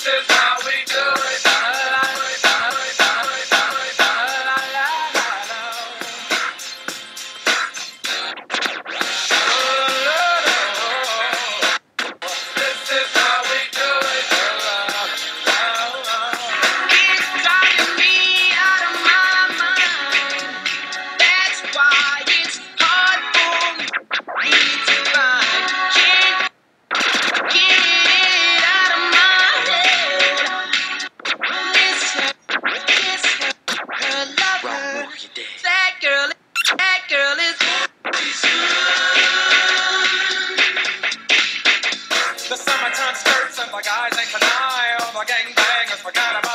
Two, girl, that girl is. The summertime skirts and the guys in canine, the gangbangers forgot about.